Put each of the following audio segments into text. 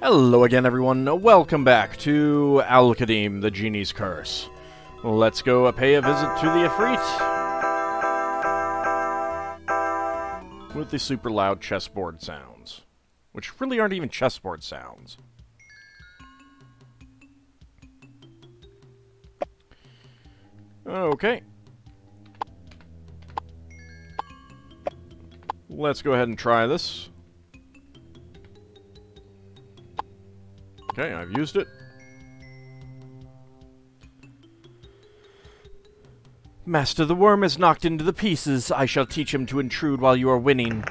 Hello again, everyone. Welcome back to Al-Qadim, the Genie's Curse. Let's go pay a visit to the Ifrit. With the super loud chessboard sounds. Which really aren't even chessboard sounds. Okay. Let's go ahead and try this. Okay, I've used it. Master, the worm is knocked into the pieces. I shall teach him to intrude while you are winning.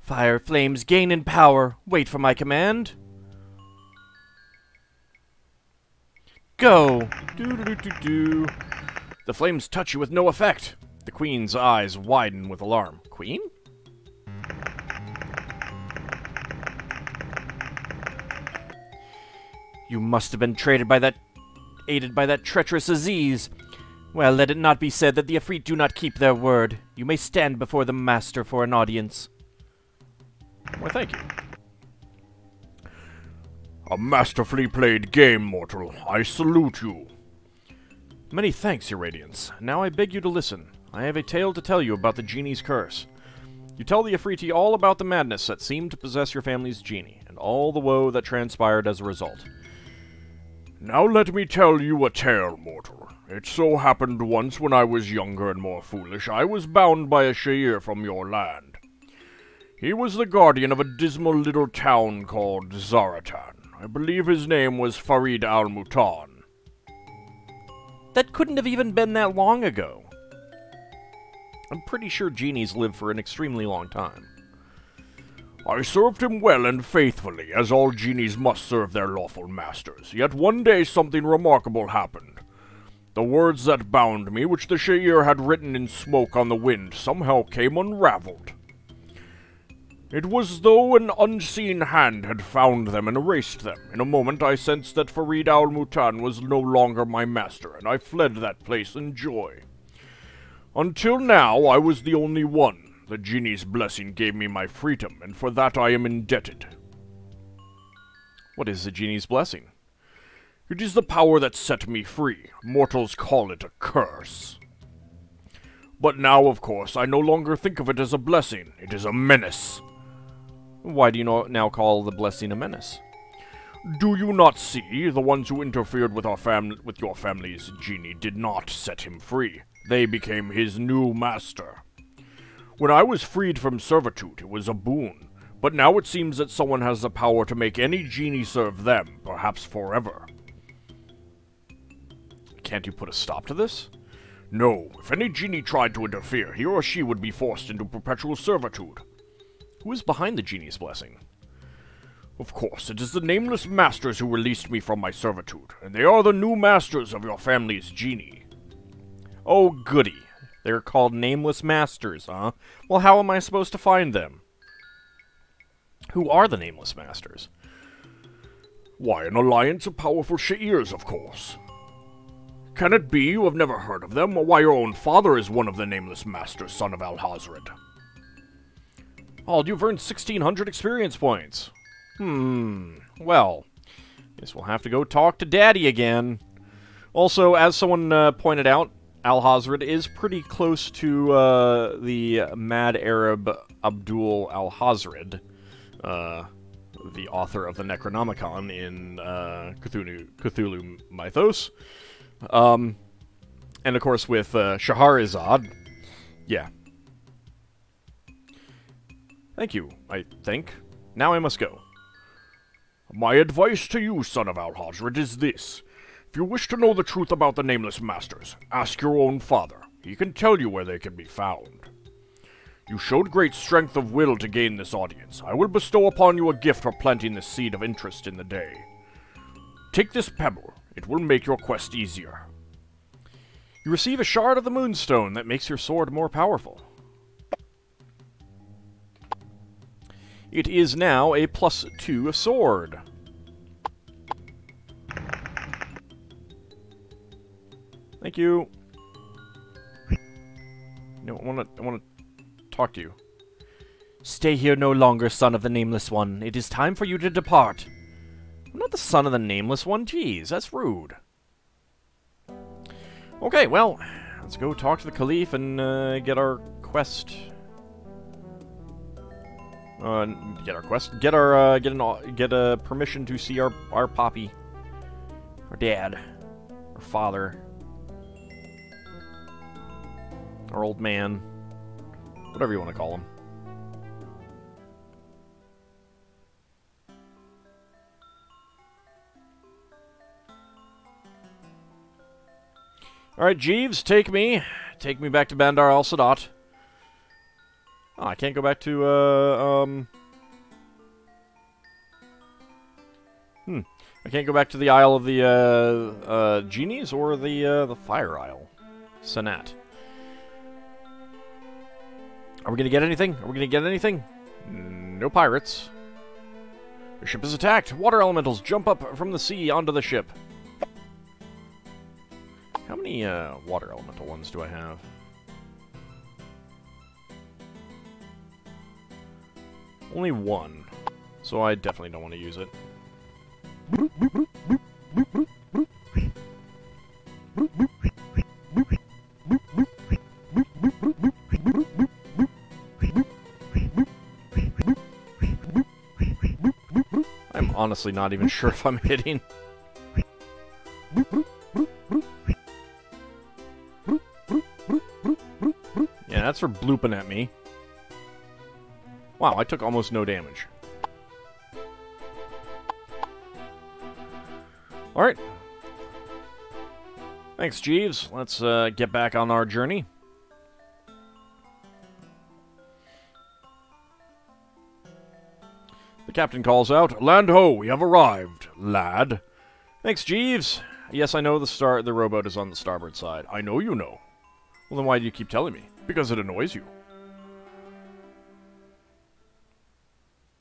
Fire flames gain in power. Wait for my command. Go! Do do do do do. The flames touch you with no effect. The queen's eyes widen with alarm. Queen? You must have been traded by that aided by that treacherous Aziz. Well, let it not be said that the Ifrit do not keep their word. You may stand before the Master for an audience. Well, thank you. A masterfully played game, mortal. I salute you. Many thanks, Your Radiance. Now I beg you to listen. I have a tale to tell you about the genie's curse. You tell the Afriti all about the madness that seemed to possess your family's genie, and all the woe that transpired as a result. Now let me tell you a tale, mortal. It so happened once when I was younger and more foolish, I was bound by a Shair from your land. He was the guardian of a dismal little town called Zaratan. I believe his name was Farid al-Mutan. That couldn't have even been that long ago. I'm pretty sure genies live for an extremely long time. I served him well and faithfully, as all genies must serve their lawful masters. Yet one day something remarkable happened. The words that bound me, which the Shair had written in smoke on the wind, somehow came unraveled. It was as though an unseen hand had found them and erased them. In a moment I sensed that Farid al-Mutan was no longer my master, and I fled that place in joy. Until now, I was the only one. The genie's blessing gave me my freedom, and for that I am indebted. What is the genie's blessing? It is the power that set me free. Mortals call it a curse. But now, of course, I no longer think of it as a blessing. It is a menace. Why do you now call the blessing a menace? Do you not see? The ones who interfered with our fam with your family's genie did not set him free. They became his new master. When I was freed from servitude, it was a boon. But now it seems that someone has the power to make any genie serve them, perhaps forever. Can't you put a stop to this? No. If any genie tried to interfere, he or she would be forced into perpetual servitude. Who is behind the genie's blessing? Of course, it is the nameless masters who released me from my servitude, and they are the new masters of your family's genie. Oh, goody. They're called nameless masters, huh? Well, how am I supposed to find them? Who are the nameless masters? Why, an alliance of powerful Shairs, of course. Can it be you have never heard of them? Why, your own father is one of the nameless masters, son of Alhazred. Oh, you've earned 1,600 experience points. Hmm, well, guess we'll have to go talk to Daddy again. Also, as someone uh, pointed out, Alhazred is pretty close to uh, the mad Arab Abdul Alhazred, uh, the author of the Necronomicon in uh, Cthulhu, Cthulhu Mythos. Um, and of course with uh, Shahrazad. Yeah. Thank you, I think. Now I must go. My advice to you, son of Al Hazred, is this. If you wish to know the truth about the Nameless Masters, ask your own father. He can tell you where they can be found. You showed great strength of will to gain this audience. I will bestow upon you a gift for planting the seed of interest in the day. Take this pebble. It will make your quest easier. You receive a shard of the Moonstone that makes your sword more powerful. It is now a plus two sword. Thank you. No, I want to. I want to talk to you. Stay here no longer, son of the Nameless One. It is time for you to depart. I'm not the son of the nameless one. Jeez, that's rude. Okay, well, let's go talk to the Caliph and uh, get our quest. Uh, get our quest. Get our uh, get an get a permission to see our our poppy, our dad, our father, our old man, whatever you want to call him. Alright, Jeeves, take me. Take me back to Bandar al Sadat. Oh, I can't go back to, uh, um... Hmm. I can't go back to the Isle of the, uh, uh, Genies or the, uh, the Fire Isle. Sanat. Are we gonna get anything? Are we gonna get anything? No pirates. The ship is attacked. Water elementals jump up from the sea onto the ship. How many uh, water elemental ones do I have? Only one. So I definitely don't want to use it. Honestly not even sure if I'm hitting. Yeah, that's for blooping at me. Wow, I took almost no damage. Alright. Thanks, Jeeves. Let's uh, get back on our journey. Captain calls out, Land ho, we have arrived, lad. Thanks, Jeeves. Yes, I know the star the rowboat is on the starboard side. I know you know. Well, then why do you keep telling me? Because it annoys you.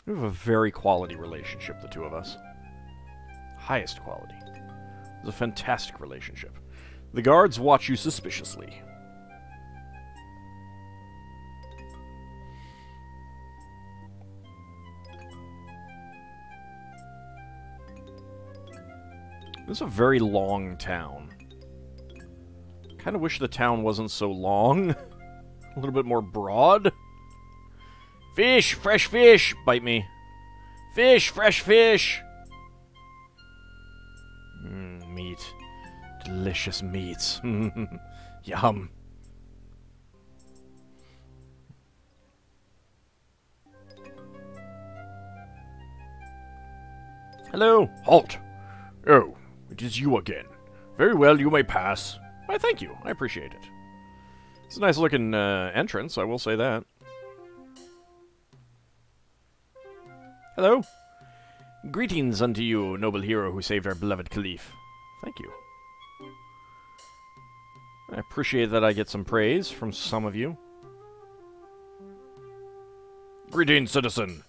We have a very quality relationship, the two of us. Highest quality. It's a fantastic relationship. The guards watch you suspiciously. This is a very long town. Kind of wish the town wasn't so long. A little bit more broad. Fish! Fresh fish! Bite me. Fish! Fresh fish! Mmm, meat. Delicious meats. Yum. Hello. Halt. Oh, it is you again. Very well, you may pass. Why, thank you. I appreciate it. It's a nice looking uh, entrance, I will say that. Hello. Greetings unto you, noble hero who saved our beloved Caliph. Thank you. I appreciate that I get some praise from some of you. Greetings, citizen.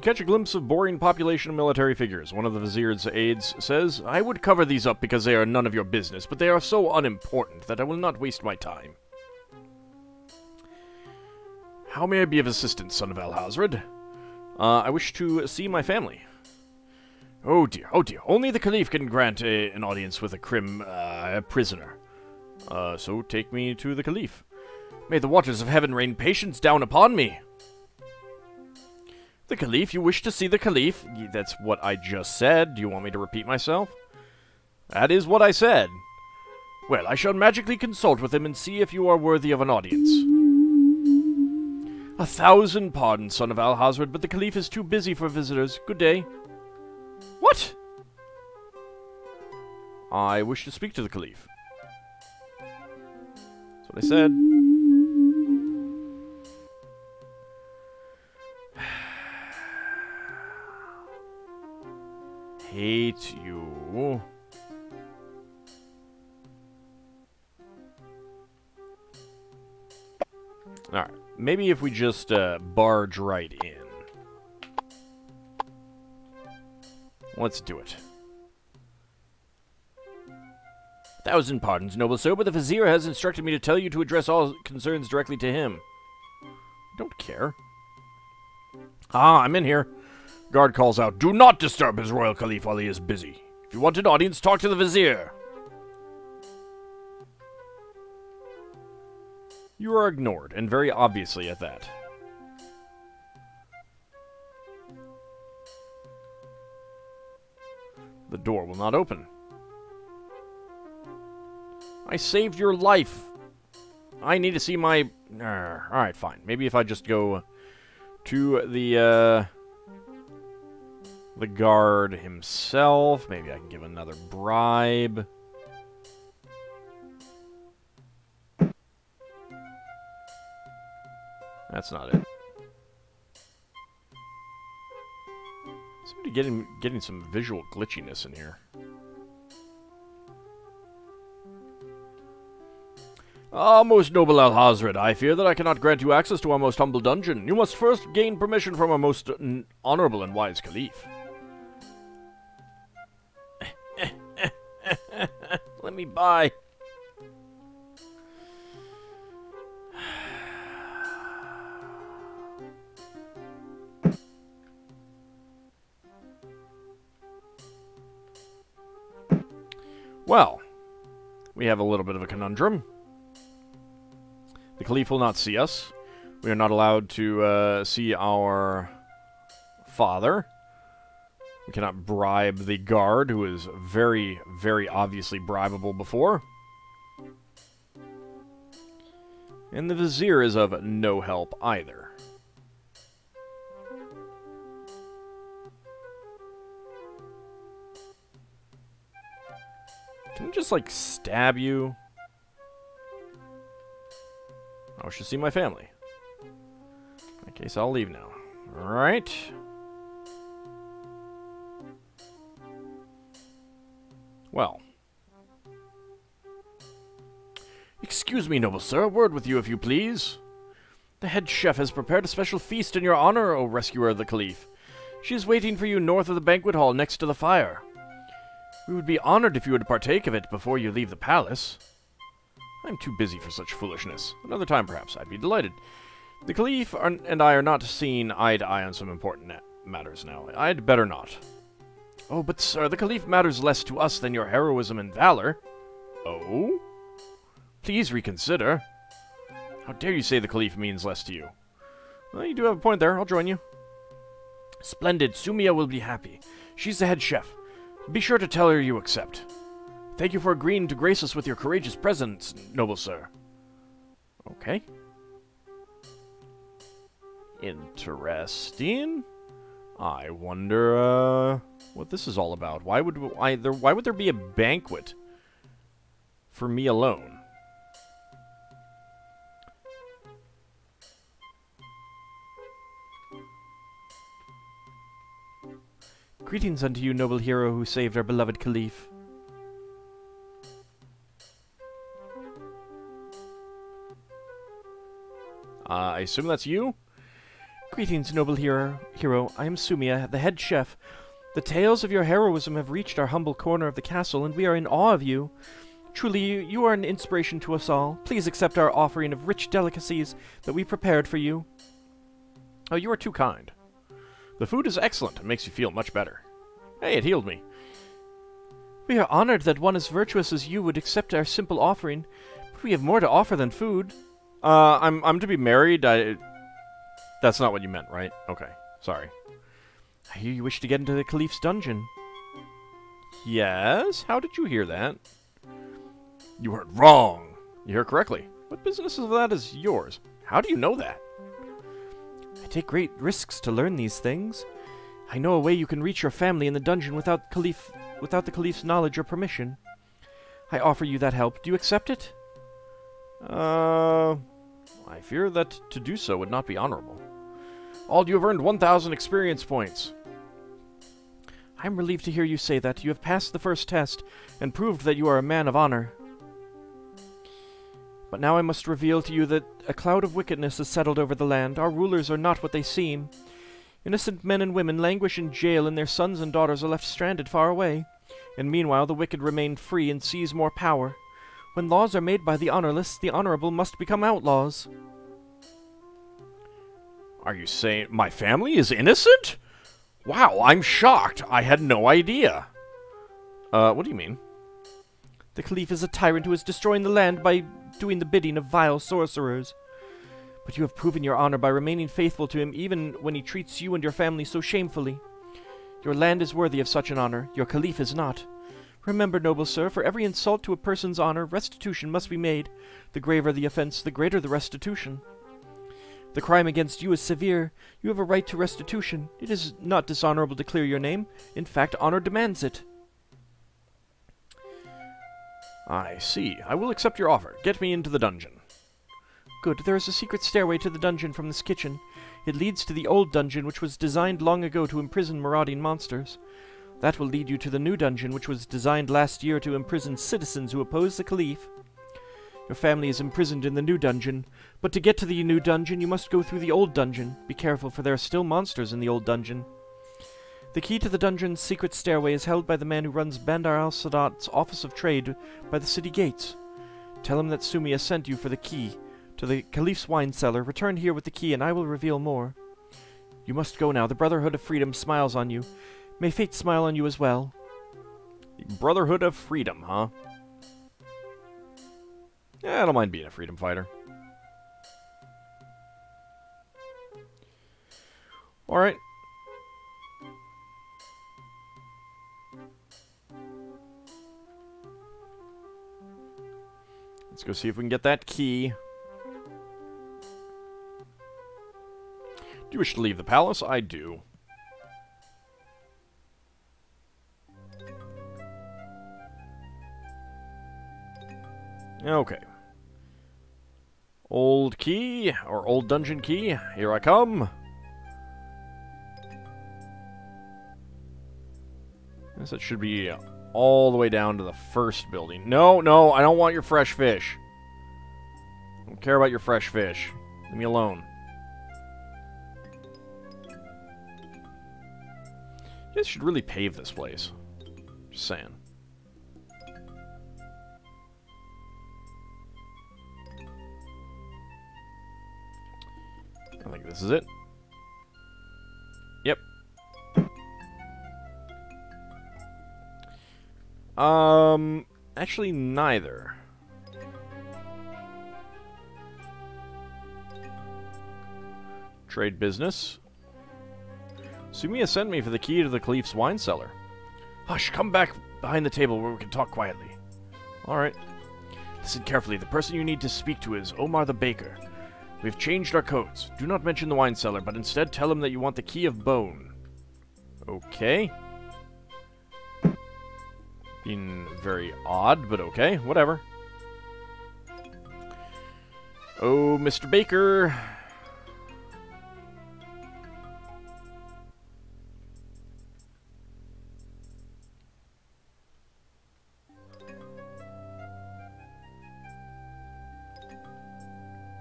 You catch a glimpse of boring population of military figures. One of the vizier's aides says, I would cover these up because they are none of your business, but they are so unimportant that I will not waste my time. How may I be of assistance, son of Alhazred? Uh, I wish to see my family. Oh dear, oh dear. Only the Caliph can grant a, an audience with a Crim uh, prisoner. Uh, so take me to the Caliph. May the waters of heaven rain patience down upon me. The Caliph? You wish to see the Caliph? That's what I just said. Do you want me to repeat myself? That is what I said. Well, I shall magically consult with him and see if you are worthy of an audience. A thousand pardons, son of Alhazred, but the Caliph is too busy for visitors. Good day. What? I wish to speak to the Caliph. That's what I said. Hate you. Alright, maybe if we just uh, barge right in. Let's do it. Thousand pardons, noble sir, but the Vizier has instructed me to tell you to address all concerns directly to him. Don't care. Ah, I'm in here. Guard calls out, Do not disturb his royal caliph while he is busy. If you want an audience, talk to the vizier. You are ignored, and very obviously at that. The door will not open. I saved your life. I need to see my... Alright, fine. Maybe if I just go to the, uh... The guard himself. Maybe I can give another bribe. That's not it. Somebody getting getting some visual glitchiness in here. Ah, most noble Alhazred, I fear that I cannot grant you access to our most humble dungeon. You must first gain permission from our most honorable and wise Caliph. Let me by. Well, we have a little bit of a conundrum. The Caliph will not see us. We are not allowed to uh, see our father. We cannot bribe the guard, who is very, very obviously bribable before. And the Vizier is of no help either. Can I just, like, stab you? Oh, I wish to see my family. In that case, I'll leave now. Alright. Well. Excuse me, noble sir. A word with you, if you please. The head chef has prepared a special feast in your honor, O rescuer of the Caliph. She is waiting for you north of the banquet hall next to the fire. We would be honored if you would partake of it before you leave the palace. I'm too busy for such foolishness. Another time, perhaps, I'd be delighted. The Caliph and I are not seeing eye to eye on some important matters now. I'd better not. Oh, but sir, the Caliph matters less to us than your heroism and valor. Oh? Please reconsider. How dare you say the Caliph means less to you? Well, you do have a point there. I'll join you. Splendid. Sumia will be happy. She's the head chef. Be sure to tell her you accept. Thank you for agreeing to grace us with your courageous presence, noble sir. Okay. Interesting. I wonder, uh, what this is all about. Why would why there why would there be a banquet for me alone? Greetings unto you, noble hero who saved our beloved Caliph. Uh, I assume that's you? Greetings, noble hero. Hero, I am Sumia, the head chef. The tales of your heroism have reached our humble corner of the castle, and we are in awe of you. Truly, you, you are an inspiration to us all. Please accept our offering of rich delicacies that we prepared for you. Oh, you are too kind. The food is excellent and makes you feel much better. Hey, it healed me. We are honored that one as virtuous as you would accept our simple offering, but we have more to offer than food. Uh, I'm, I'm to be married? I... That's not what you meant, right? Okay, sorry. I hear you wish to get into the Caliph's dungeon. Yes? How did you hear that? You heard wrong. You heard correctly. What business of that is yours? How do you know that? I take great risks to learn these things. I know a way you can reach your family in the dungeon without Caliph without the Caliph's knowledge or permission. I offer you that help. Do you accept it? Uh, I fear that to do so would not be honorable. All you have earned 1,000 experience points. I am relieved to hear you say that. You have passed the first test and proved that you are a man of honor. But now I must reveal to you that a cloud of wickedness has settled over the land. Our rulers are not what they seem. Innocent men and women languish in jail, and their sons and daughters are left stranded far away. And meanwhile the wicked remain free and seize more power. When laws are made by the honorless, the honorable must become outlaws. Are you saying my family is innocent? Wow, I'm shocked. I had no idea. Uh, what do you mean? The Caliph is a tyrant who is destroying the land by doing the bidding of vile sorcerers. But you have proven your honor by remaining faithful to him even when he treats you and your family so shamefully. Your land is worthy of such an honor, your Caliph is not. Remember, noble sir, for every insult to a person's honor, restitution must be made. The graver the offense, the greater the restitution. The crime against you is severe. You have a right to restitution. It is not dishonorable to clear your name. In fact, honor demands it. I see. I will accept your offer. Get me into the dungeon. Good. There is a secret stairway to the dungeon from this kitchen. It leads to the old dungeon, which was designed long ago to imprison marauding monsters. That will lead you to the new dungeon, which was designed last year to imprison citizens who oppose the Caliph. Your family is imprisoned in the new dungeon, but to get to the new dungeon, you must go through the old dungeon. Be careful, for there are still monsters in the old dungeon. The key to the dungeon's secret stairway is held by the man who runs Bandar al Sadat's Office of Trade by the city gates. Tell him that Sumia sent you for the key to the Caliph's wine cellar. Return here with the key, and I will reveal more. You must go now. The Brotherhood of Freedom smiles on you. May fate smile on you as well. Brotherhood of Freedom, huh? Yeah, I don't mind being a freedom fighter. Alright. Let's go see if we can get that key. Do you wish to leave the palace? I do. Okay. Old key, or old dungeon key, here I come. Guess it should be all the way down to the first building. No, no, I don't want your fresh fish. I don't care about your fresh fish. Leave me alone. You guys should really pave this place. Just saying. I think this is it. Um, actually neither. Trade business. Sumia sent me for the key to the Caliph's wine cellar. Hush, come back behind the table where we can talk quietly. Alright. Listen carefully. The person you need to speak to is Omar the Baker. We've changed our codes. Do not mention the wine cellar, but instead tell him that you want the key of bone. Okay. Being very odd, but okay. Whatever. Oh, Mr. Baker.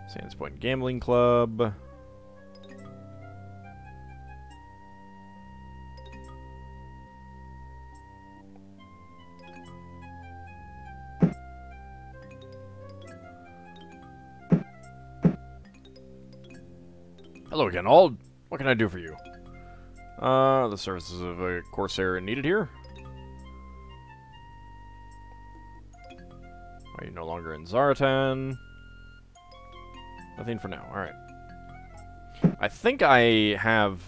Sands Point Gambling Club. What can I do for you? Uh, the services of a Corsair needed here. Are you no longer in Zaratan? Nothing for now. Alright. I think I have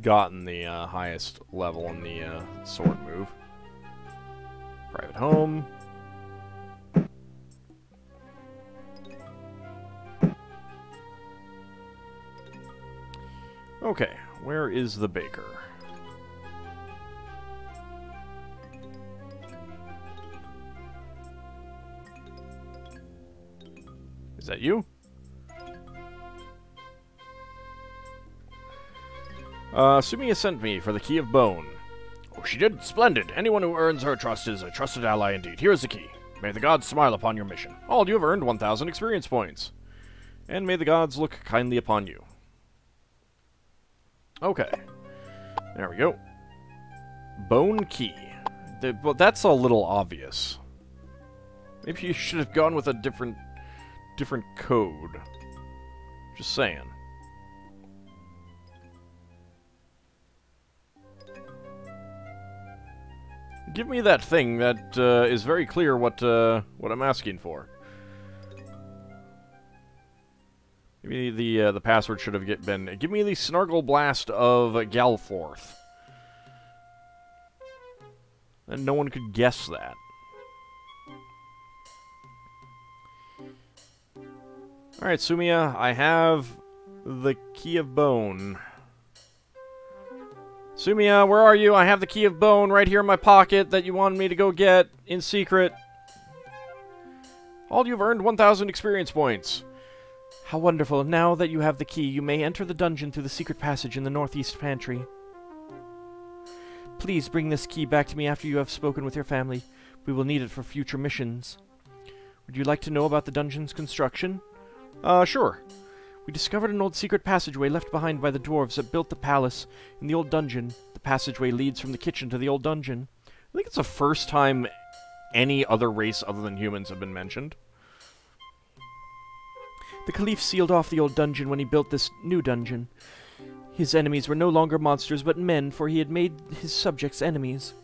gotten the uh, highest level in the uh, sword move. Private home. Okay, where is the baker? Is that you? Uh, Sumia sent me for the key of bone. Oh, she did? Splendid. Anyone who earns her trust is a trusted ally indeed. Here is the key. May the gods smile upon your mission. All you have earned 1,000 experience points. And may the gods look kindly upon you. Okay. There we go. Bone key. The, well, that's a little obvious. Maybe you should have gone with a different, different code. Just saying. Give me that thing that uh, is very clear what uh, what I'm asking for. Give me the uh, the password should have been. Give me the Snargle Blast of Galforth. And no one could guess that. Alright, Sumia, I have the Key of Bone. Sumia, where are you? I have the Key of Bone right here in my pocket that you wanted me to go get in secret. All you've earned 1,000 experience points. How wonderful. Now that you have the key, you may enter the dungeon through the secret passage in the northeast pantry. Please bring this key back to me after you have spoken with your family. We will need it for future missions. Would you like to know about the dungeon's construction? Uh, sure. We discovered an old secret passageway left behind by the dwarves that built the palace in the old dungeon. The passageway leads from the kitchen to the old dungeon. I think it's the first time any other race other than humans have been mentioned. The Caliph sealed off the old dungeon when he built this new dungeon. His enemies were no longer monsters but men, for he had made his subjects enemies.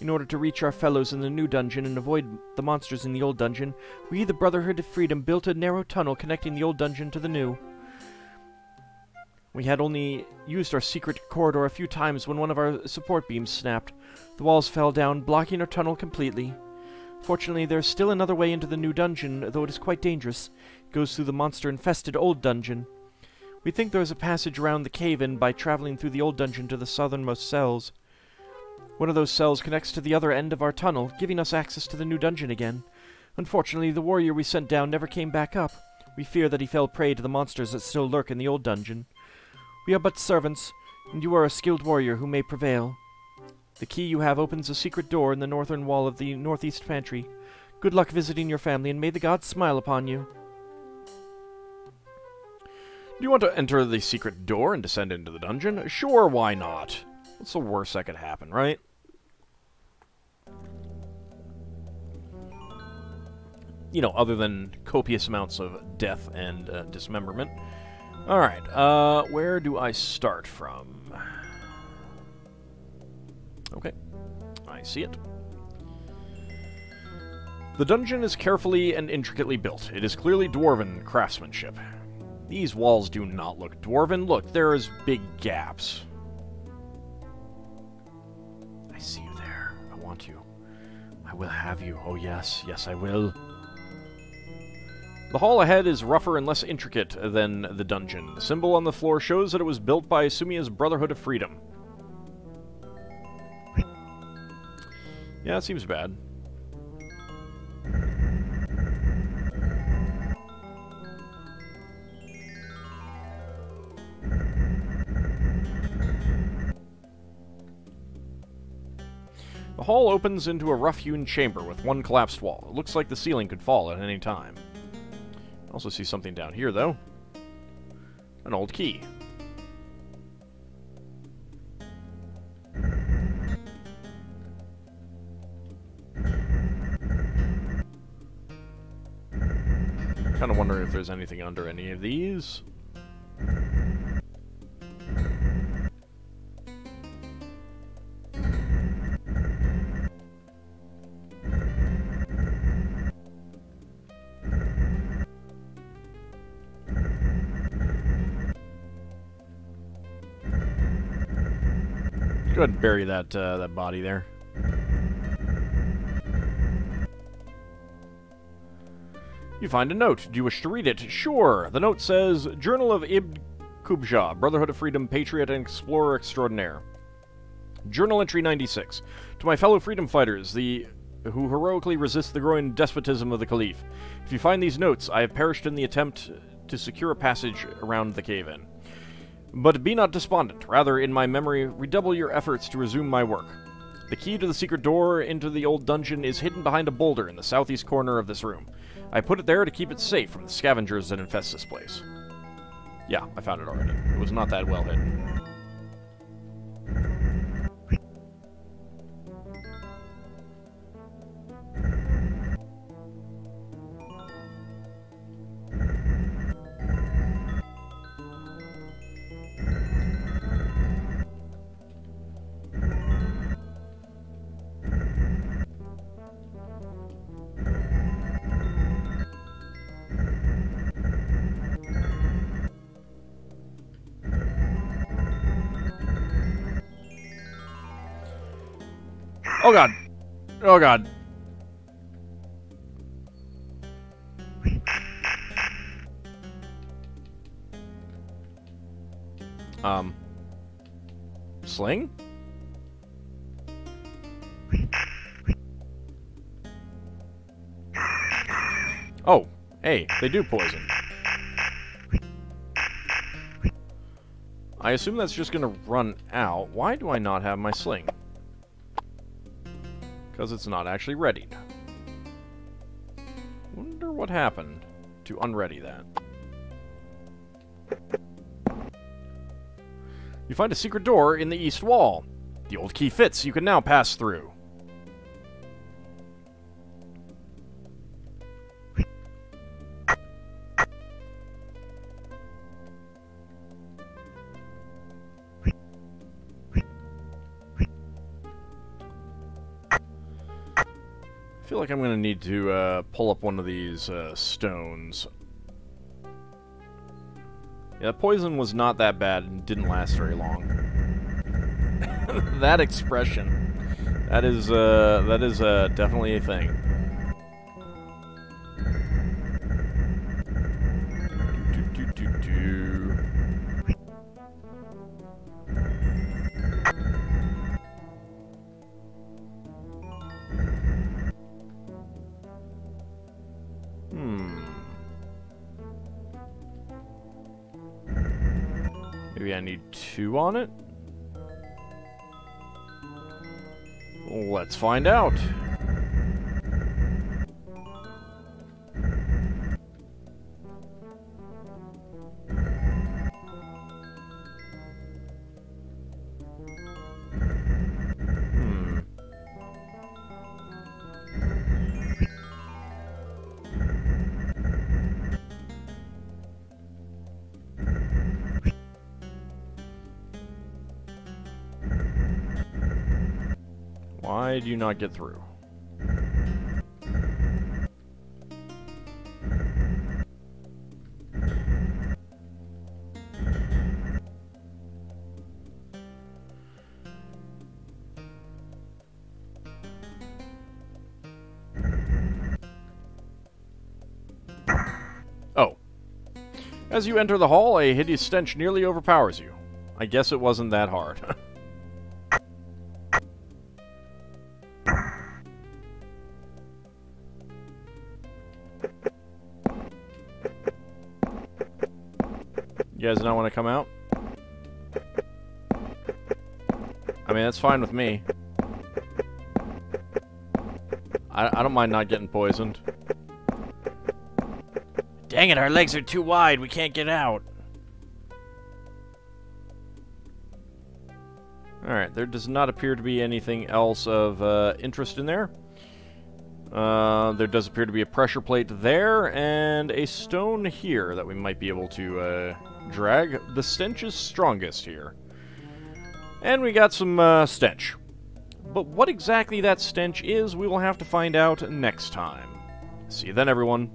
In order to reach our fellows in the new dungeon and avoid the monsters in the old dungeon, we, the Brotherhood of Freedom, built a narrow tunnel connecting the old dungeon to the new. We had only used our secret corridor a few times when one of our support beams snapped. The walls fell down, blocking our tunnel completely. Fortunately, there is still another way into the new dungeon, though it is quite dangerous. Goes through the monster-infested old dungeon. We think there is a passage around the cave-in by traveling through the old dungeon to the southernmost cells. One of those cells connects to the other end of our tunnel, giving us access to the new dungeon again. Unfortunately, the warrior we sent down never came back up. We fear that he fell prey to the monsters that still lurk in the old dungeon. We are but servants, and you are a skilled warrior who may prevail. The key you have opens a secret door in the northern wall of the northeast pantry. Good luck visiting your family, and may the gods smile upon you. Do you want to enter the secret door and descend into the dungeon? Sure, why not? What's the worst that could happen, right? You know, other than copious amounts of death and uh, dismemberment. Alright, uh, where do I start from? Okay, I see it. The dungeon is carefully and intricately built. It is clearly dwarven craftsmanship. These walls do not look dwarven. Look, there is big gaps. I see you there. I want you. I will have you. Oh yes, yes I will. The hall ahead is rougher and less intricate than the dungeon. The symbol on the floor shows that it was built by Sumia's Brotherhood of Freedom. Yeah, it seems bad. The hall opens into a rough-hewn chamber with one collapsed wall. It looks like the ceiling could fall at any time. I also see something down here, though. An old key. Kind of wondering if there's anything under any of these. Bury that uh, that body there. You find a note. Do you wish to read it? Sure. The note says, Journal of Ibn Kubja, Brotherhood of Freedom, Patriot, and Explorer Extraordinaire. Journal entry 96. To my fellow freedom fighters, the who heroically resist the growing despotism of the Caliph. If you find these notes, I have perished in the attempt to secure a passage around the cave-in. But be not despondent. Rather, in my memory, redouble your efforts to resume my work. The key to the secret door into the old dungeon is hidden behind a boulder in the southeast corner of this room. I put it there to keep it safe from the scavengers that infest this place. Yeah, I found it already. It was not that well hidden. Oh god. Oh god. Um. Sling? Oh, hey, they do poison. I assume that's just gonna run out. Why do I not have my sling? Because it's not actually readied. Wonder what happened to unready that. You find a secret door in the east wall. The old key fits. You can now pass through. Feel like I'm going to need to uh, pull up one of these uh, stones. Yeah, poison was not that bad and didn't last very long. that expression. That is, uh, that is uh, definitely a thing. Find out. Why do you not get through? Oh. As you enter the hall, a hideous stench nearly overpowers you. I guess it wasn't that hard. You guys not want to come out? I mean, that's fine with me. I, I don't mind not getting poisoned. Dang it, our legs are too wide. We can't get out. Alright, there does not appear to be anything else of uh, interest in there. Uh, there does appear to be a pressure plate there, and a stone here that we might be able to uh, drag. The stench is strongest here. And we got some uh, stench. But what exactly that stench is, we will have to find out next time. See you then, everyone.